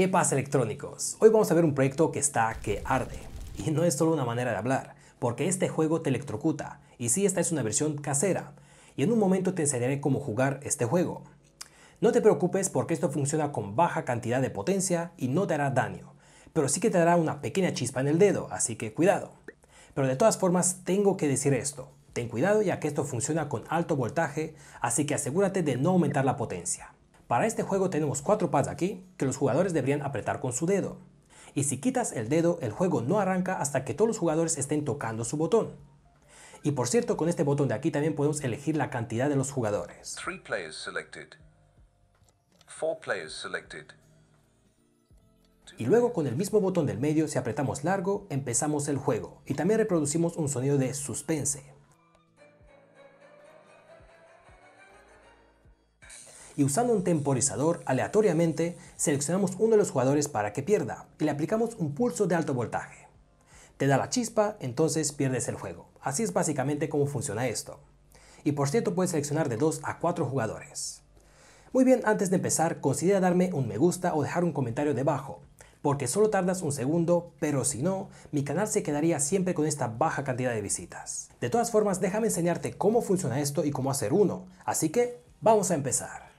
¿Qué pasa electrónicos? Hoy vamos a ver un proyecto que está que arde. Y no es solo una manera de hablar, porque este juego te electrocuta. Y sí, esta es una versión casera. Y en un momento te enseñaré cómo jugar este juego. No te preocupes porque esto funciona con baja cantidad de potencia y no te hará daño. Pero sí que te dará una pequeña chispa en el dedo, así que cuidado. Pero de todas formas tengo que decir esto. Ten cuidado ya que esto funciona con alto voltaje, así que asegúrate de no aumentar la potencia. Para este juego tenemos cuatro pads aquí que los jugadores deberían apretar con su dedo. Y si quitas el dedo, el juego no arranca hasta que todos los jugadores estén tocando su botón. Y por cierto, con este botón de aquí también podemos elegir la cantidad de los jugadores. Y luego con el mismo botón del medio, si apretamos largo, empezamos el juego. Y también reproducimos un sonido de suspense. Y usando un temporizador aleatoriamente seleccionamos uno de los jugadores para que pierda y le aplicamos un pulso de alto voltaje. Te da la chispa, entonces pierdes el juego. Así es básicamente cómo funciona esto. Y por cierto puedes seleccionar de 2 a 4 jugadores. Muy bien, antes de empezar, considera darme un me gusta o dejar un comentario debajo, porque solo tardas un segundo, pero si no, mi canal se quedaría siempre con esta baja cantidad de visitas. De todas formas, déjame enseñarte cómo funciona esto y cómo hacer uno, así que vamos a empezar.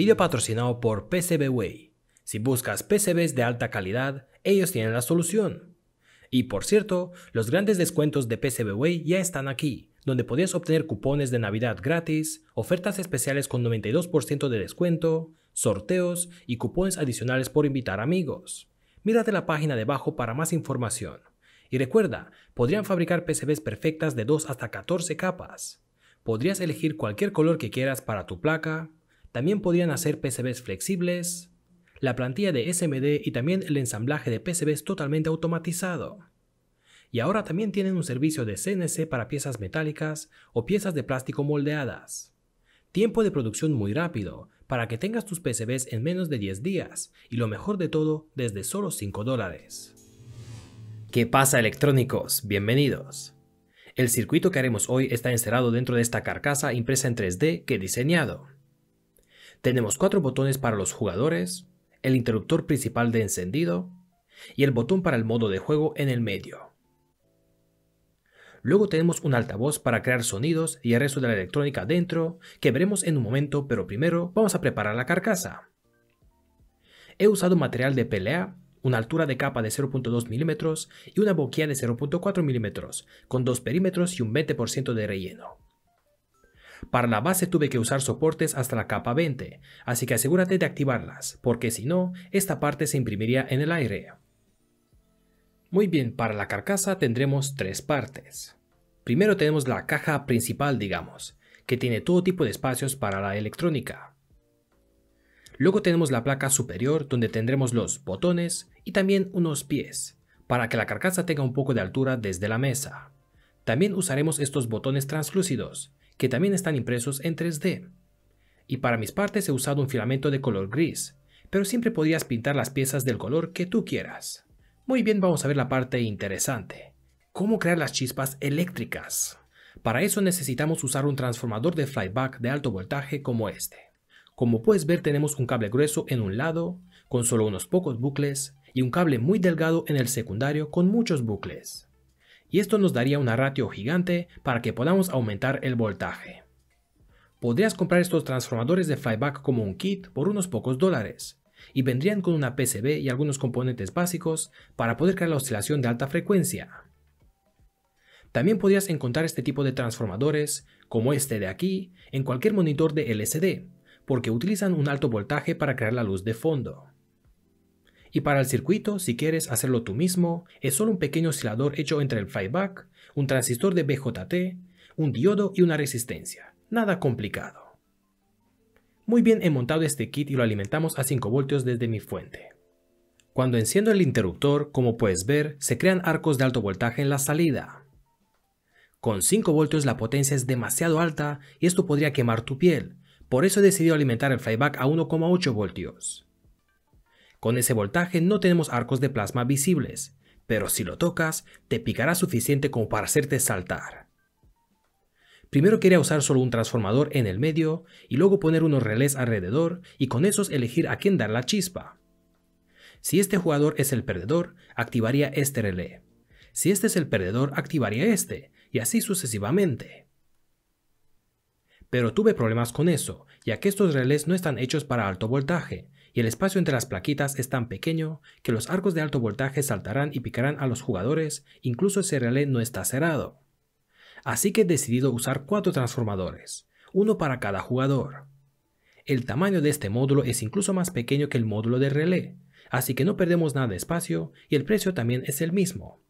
Video patrocinado por PCBWay. Si buscas PCBs de alta calidad, ellos tienen la solución. Y por cierto, los grandes descuentos de PCBWay ya están aquí, donde podías obtener cupones de Navidad gratis, ofertas especiales con 92% de descuento, sorteos y cupones adicionales por invitar amigos. Mírate la página debajo para más información. Y recuerda, podrían fabricar PCBs perfectas de 2 hasta 14 capas. Podrías elegir cualquier color que quieras para tu placa, también podrían hacer PCBs flexibles, la plantilla de SMD y también el ensamblaje de PCBs totalmente automatizado. Y ahora también tienen un servicio de CNC para piezas metálicas o piezas de plástico moldeadas. Tiempo de producción muy rápido, para que tengas tus PCBs en menos de 10 días, y lo mejor de todo, desde solo 5 dólares. ¿Qué pasa electrónicos? Bienvenidos. El circuito que haremos hoy está encerrado dentro de esta carcasa impresa en 3D que he diseñado. Tenemos cuatro botones para los jugadores, el interruptor principal de encendido y el botón para el modo de juego en el medio. Luego tenemos un altavoz para crear sonidos y el resto de la electrónica dentro, que veremos en un momento, pero primero vamos a preparar la carcasa. He usado material de PLA, una altura de capa de 0.2 mm y una boquilla de 0.4 mm, con dos perímetros y un 20% de relleno. Para la base tuve que usar soportes hasta la capa 20, así que asegúrate de activarlas, porque si no, esta parte se imprimiría en el aire. Muy bien, para la carcasa tendremos tres partes. Primero tenemos la caja principal, digamos, que tiene todo tipo de espacios para la electrónica. Luego tenemos la placa superior donde tendremos los botones y también unos pies, para que la carcasa tenga un poco de altura desde la mesa. También usaremos estos botones translúcidos, que también están impresos en 3D. Y para mis partes he usado un filamento de color gris, pero siempre podías pintar las piezas del color que tú quieras. Muy bien, vamos a ver la parte interesante. ¿Cómo crear las chispas eléctricas? Para eso necesitamos usar un transformador de flyback de alto voltaje como este. Como puedes ver tenemos un cable grueso en un lado, con solo unos pocos bucles, y un cable muy delgado en el secundario con muchos bucles y esto nos daría una ratio gigante para que podamos aumentar el voltaje. Podrías comprar estos transformadores de flyback como un kit por unos pocos dólares, y vendrían con una PCB y algunos componentes básicos para poder crear la oscilación de alta frecuencia. También podrías encontrar este tipo de transformadores, como este de aquí, en cualquier monitor de LCD, porque utilizan un alto voltaje para crear la luz de fondo. Y para el circuito, si quieres hacerlo tú mismo, es solo un pequeño oscilador hecho entre el flyback, un transistor de BJT, un diodo y una resistencia. Nada complicado. Muy bien he montado este kit y lo alimentamos a 5 voltios desde mi fuente. Cuando enciendo el interruptor, como puedes ver, se crean arcos de alto voltaje en la salida. Con 5 voltios la potencia es demasiado alta y esto podría quemar tu piel, por eso he decidido alimentar el flyback a 1,8 voltios. Con ese voltaje no tenemos arcos de plasma visibles, pero si lo tocas, te picará suficiente como para hacerte saltar. Primero quería usar solo un transformador en el medio y luego poner unos relés alrededor y con esos elegir a quién dar la chispa. Si este jugador es el perdedor, activaría este relé. Si este es el perdedor, activaría este, y así sucesivamente. Pero tuve problemas con eso, ya que estos relés no están hechos para alto voltaje, y el espacio entre las plaquitas es tan pequeño que los arcos de alto voltaje saltarán y picarán a los jugadores, incluso ese relé no está cerrado. Así que he decidido usar cuatro transformadores, uno para cada jugador. El tamaño de este módulo es incluso más pequeño que el módulo de relé, así que no perdemos nada de espacio y el precio también es el mismo.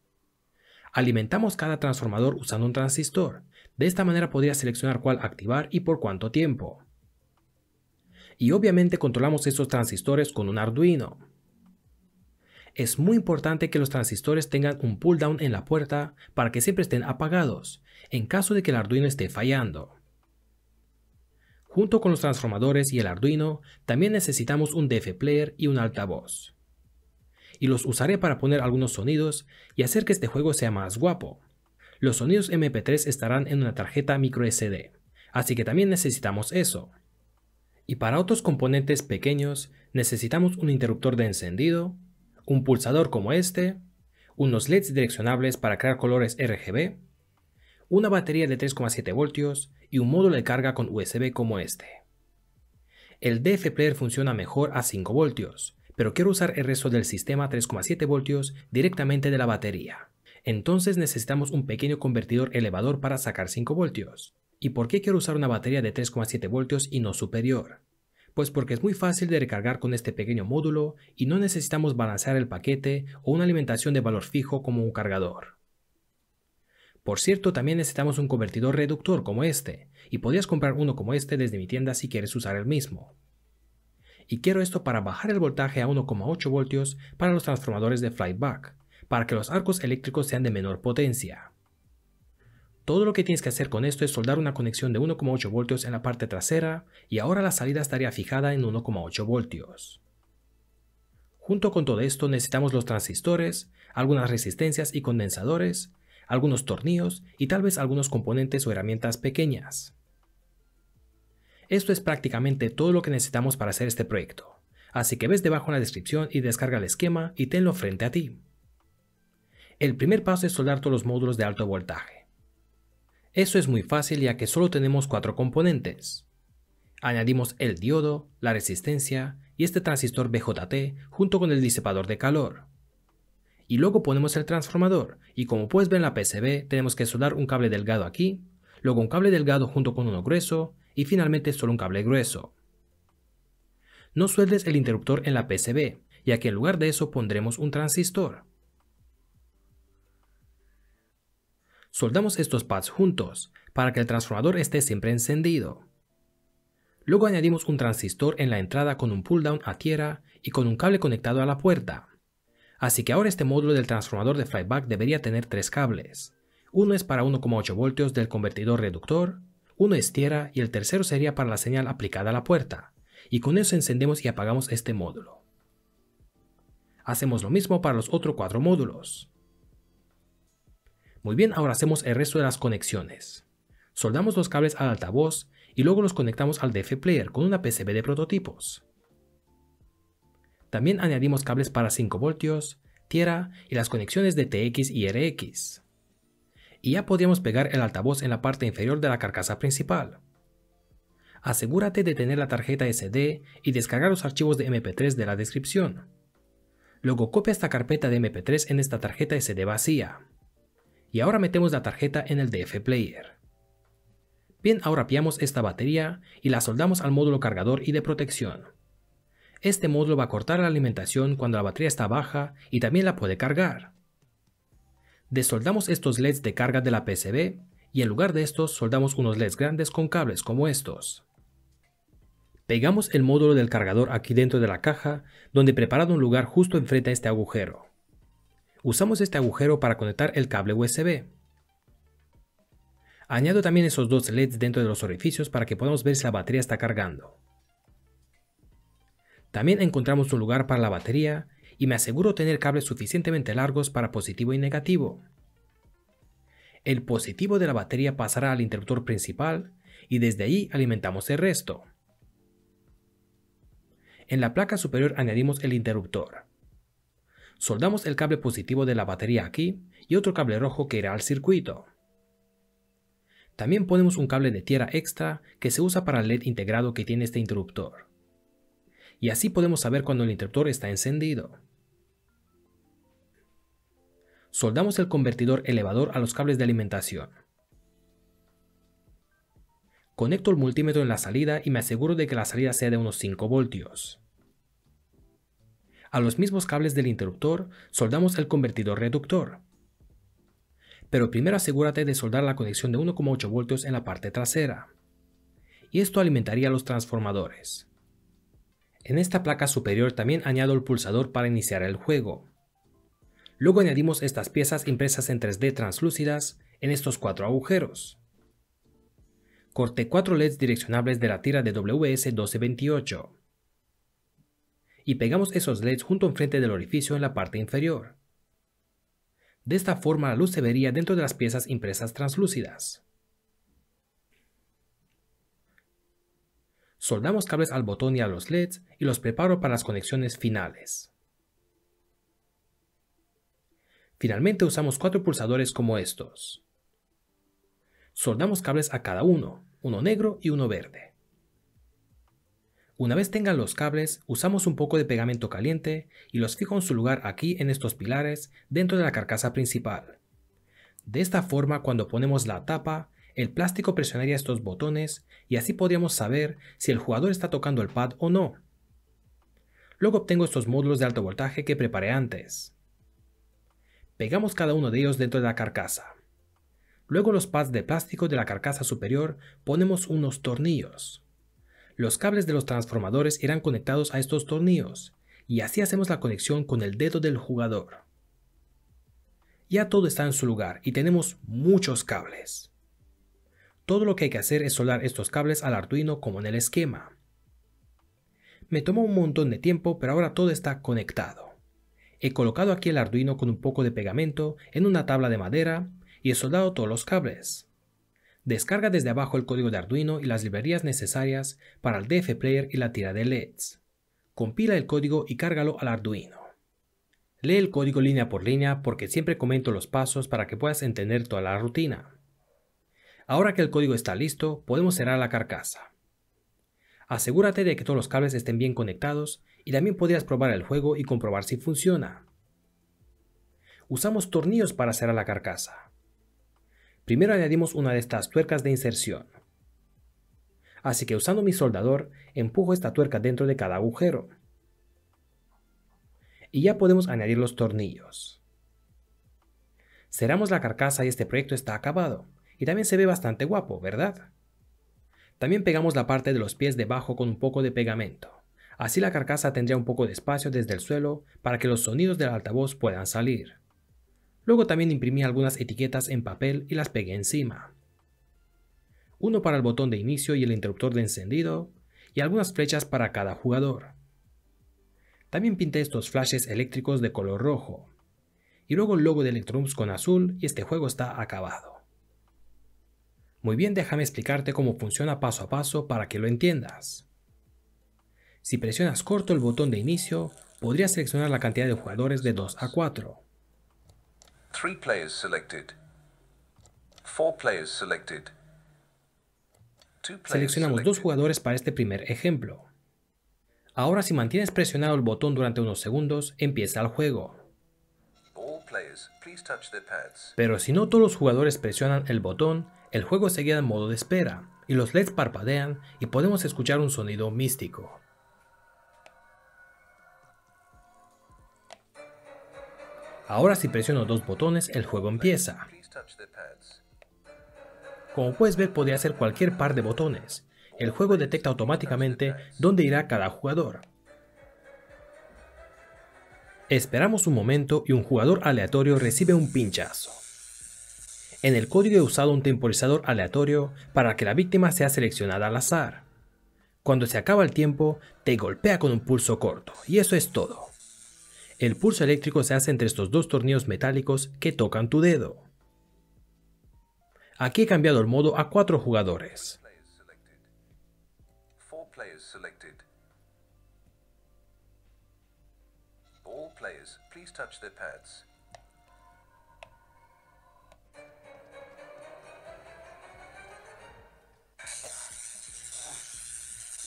Alimentamos cada transformador usando un transistor, de esta manera podría seleccionar cuál activar y por cuánto tiempo y obviamente controlamos estos transistores con un Arduino. Es muy importante que los transistores tengan un pull down en la puerta para que siempre estén apagados, en caso de que el Arduino esté fallando. Junto con los transformadores y el Arduino, también necesitamos un DF player y un altavoz. Y los usaré para poner algunos sonidos y hacer que este juego sea más guapo. Los sonidos MP3 estarán en una tarjeta microSD, así que también necesitamos eso. Y para otros componentes pequeños necesitamos un interruptor de encendido, un pulsador como este, unos LEDs direccionables para crear colores RGB, una batería de 3,7 voltios y un módulo de carga con USB como este. El DF Player funciona mejor a 5 voltios, pero quiero usar el resto del sistema 3,7 voltios directamente de la batería. Entonces necesitamos un pequeño convertidor elevador para sacar 5 voltios. ¿Y por qué quiero usar una batería de 3,7 voltios y no superior? Pues porque es muy fácil de recargar con este pequeño módulo y no necesitamos balancear el paquete o una alimentación de valor fijo como un cargador. Por cierto, también necesitamos un convertidor reductor como este, y podrías comprar uno como este desde mi tienda si quieres usar el mismo. Y quiero esto para bajar el voltaje a 1,8 voltios para los transformadores de flyback, para que los arcos eléctricos sean de menor potencia. Todo lo que tienes que hacer con esto es soldar una conexión de 1,8 voltios en la parte trasera y ahora la salida estaría fijada en 1,8 voltios. Junto con todo esto necesitamos los transistores, algunas resistencias y condensadores, algunos tornillos y tal vez algunos componentes o herramientas pequeñas. Esto es prácticamente todo lo que necesitamos para hacer este proyecto, así que ves debajo en la descripción y descarga el esquema y tenlo frente a ti. El primer paso es soldar todos los módulos de alto voltaje. Eso es muy fácil ya que solo tenemos cuatro componentes. Añadimos el diodo, la resistencia y este transistor BJT junto con el disipador de calor. Y luego ponemos el transformador y como puedes ver en la PCB tenemos que soldar un cable delgado aquí, luego un cable delgado junto con uno grueso y finalmente solo un cable grueso. No sueldes el interruptor en la PCB, ya que en lugar de eso pondremos un transistor. Soldamos estos pads juntos para que el transformador esté siempre encendido. Luego añadimos un transistor en la entrada con un pull down a tierra y con un cable conectado a la puerta. Así que ahora este módulo del transformador de flyback debería tener tres cables. Uno es para 1,8 voltios del convertidor reductor, uno es tierra y el tercero sería para la señal aplicada a la puerta. Y con eso encendemos y apagamos este módulo. Hacemos lo mismo para los otros cuatro módulos. Muy bien, ahora hacemos el resto de las conexiones. Soldamos los cables al altavoz y luego los conectamos al DF Player con una PCB de prototipos. También añadimos cables para 5 voltios, tierra y las conexiones de TX y RX. Y ya podríamos pegar el altavoz en la parte inferior de la carcasa principal. Asegúrate de tener la tarjeta SD y descargar los archivos de MP3 de la descripción. Luego copia esta carpeta de MP3 en esta tarjeta SD vacía y ahora metemos la tarjeta en el DF Player. Bien, ahora piamos esta batería y la soldamos al módulo cargador y de protección. Este módulo va a cortar la alimentación cuando la batería está baja y también la puede cargar. Desoldamos estos LEDs de carga de la PCB y en lugar de estos soldamos unos LEDs grandes con cables como estos. Pegamos el módulo del cargador aquí dentro de la caja, donde he preparado un lugar justo enfrente a este agujero. Usamos este agujero para conectar el cable USB. Añado también esos dos LEDs dentro de los orificios para que podamos ver si la batería está cargando. También encontramos un lugar para la batería y me aseguro tener cables suficientemente largos para positivo y negativo. El positivo de la batería pasará al interruptor principal y desde ahí alimentamos el resto. En la placa superior añadimos el interruptor. Soldamos el cable positivo de la batería aquí y otro cable rojo que irá al circuito. También ponemos un cable de tierra extra que se usa para el LED integrado que tiene este interruptor. Y así podemos saber cuando el interruptor está encendido. Soldamos el convertidor elevador a los cables de alimentación. Conecto el multímetro en la salida y me aseguro de que la salida sea de unos 5 voltios. A los mismos cables del interruptor soldamos el convertidor reductor. Pero primero asegúrate de soldar la conexión de 1,8 voltios en la parte trasera. Y esto alimentaría los transformadores. En esta placa superior también añado el pulsador para iniciar el juego. Luego añadimos estas piezas impresas en 3D translúcidas en estos cuatro agujeros. Corté cuatro LEDs direccionables de la tira de WS1228 y pegamos esos LEDs junto enfrente del orificio en la parte inferior. De esta forma la luz se vería dentro de las piezas impresas translúcidas. Soldamos cables al botón y a los LEDs y los preparo para las conexiones finales. Finalmente usamos cuatro pulsadores como estos. Soldamos cables a cada uno, uno negro y uno verde. Una vez tengan los cables, usamos un poco de pegamento caliente y los fijo en su lugar aquí en estos pilares dentro de la carcasa principal. De esta forma, cuando ponemos la tapa, el plástico presionaría estos botones y así podríamos saber si el jugador está tocando el pad o no. Luego obtengo estos módulos de alto voltaje que preparé antes. Pegamos cada uno de ellos dentro de la carcasa. Luego los pads de plástico de la carcasa superior ponemos unos tornillos. Los cables de los transformadores irán conectados a estos tornillos, y así hacemos la conexión con el dedo del jugador. Ya todo está en su lugar y tenemos muchos cables. Todo lo que hay que hacer es soldar estos cables al Arduino como en el esquema. Me tomó un montón de tiempo, pero ahora todo está conectado. He colocado aquí el Arduino con un poco de pegamento en una tabla de madera y he soldado todos los cables. Descarga desde abajo el código de Arduino y las librerías necesarias para el DF Player y la tira de LEDs. Compila el código y cárgalo al Arduino. Lee el código línea por línea porque siempre comento los pasos para que puedas entender toda la rutina. Ahora que el código está listo, podemos cerrar la carcasa. Asegúrate de que todos los cables estén bien conectados y también podrías probar el juego y comprobar si funciona. Usamos tornillos para cerrar la carcasa. Primero añadimos una de estas tuercas de inserción. Así que usando mi soldador, empujo esta tuerca dentro de cada agujero. Y ya podemos añadir los tornillos. Cerramos la carcasa y este proyecto está acabado. Y también se ve bastante guapo, ¿verdad? También pegamos la parte de los pies debajo con un poco de pegamento. Así la carcasa tendría un poco de espacio desde el suelo para que los sonidos del altavoz puedan salir. Luego también imprimí algunas etiquetas en papel y las pegué encima. Uno para el botón de inicio y el interruptor de encendido, y algunas flechas para cada jugador. También pinté estos flashes eléctricos de color rojo. Y luego el logo de Electrums con azul y este juego está acabado. Muy bien, déjame explicarte cómo funciona paso a paso para que lo entiendas. Si presionas corto el botón de inicio, podrías seleccionar la cantidad de jugadores de 2 a 4. Seleccionamos dos jugadores para este primer ejemplo. Ahora si mantienes presionado el botón durante unos segundos, empieza el juego. Pero si no todos los jugadores presionan el botón, el juego seguirá en modo de espera, y los LEDs parpadean y podemos escuchar un sonido místico. Ahora si presiono dos botones, el juego empieza. Como puedes ver, podría ser cualquier par de botones. El juego detecta automáticamente dónde irá cada jugador. Esperamos un momento y un jugador aleatorio recibe un pinchazo. En el código he usado un temporizador aleatorio para que la víctima sea seleccionada al azar. Cuando se acaba el tiempo, te golpea con un pulso corto, y eso es todo. El pulso eléctrico se hace entre estos dos tornillos metálicos que tocan tu dedo. Aquí he cambiado el modo a cuatro jugadores.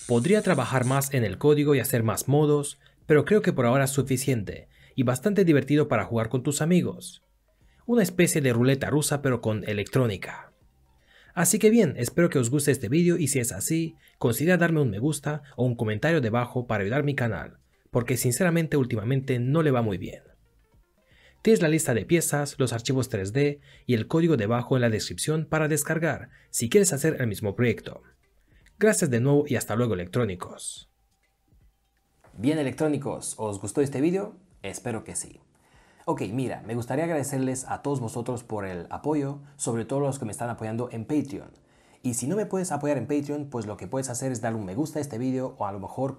Podría trabajar más en el código y hacer más modos, pero creo que por ahora es suficiente y bastante divertido para jugar con tus amigos. Una especie de ruleta rusa pero con electrónica. Así que bien, espero que os guste este vídeo y si es así, considera darme un me gusta o un comentario debajo para ayudar mi canal, porque sinceramente últimamente no le va muy bien. Tienes la lista de piezas, los archivos 3D y el código debajo en la descripción para descargar si quieres hacer el mismo proyecto. Gracias de nuevo y hasta luego electrónicos. Bien electrónicos, ¿os gustó este vídeo? Espero que sí. Ok, mira, me gustaría agradecerles a todos vosotros por el apoyo, sobre todo los que me están apoyando en Patreon. Y si no me puedes apoyar en Patreon, pues lo que puedes hacer es dar un me gusta a este vídeo o a lo mejor